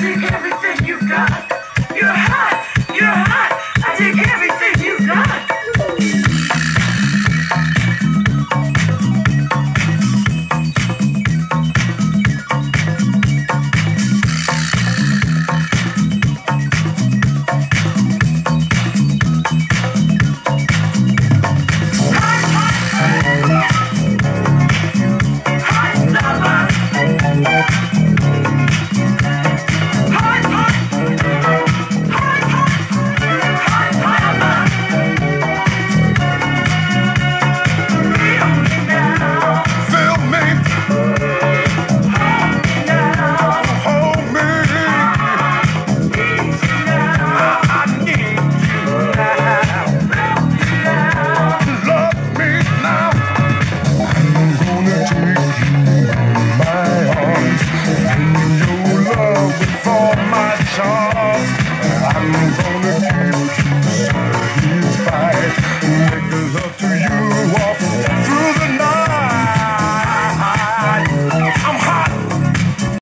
take everything you've got.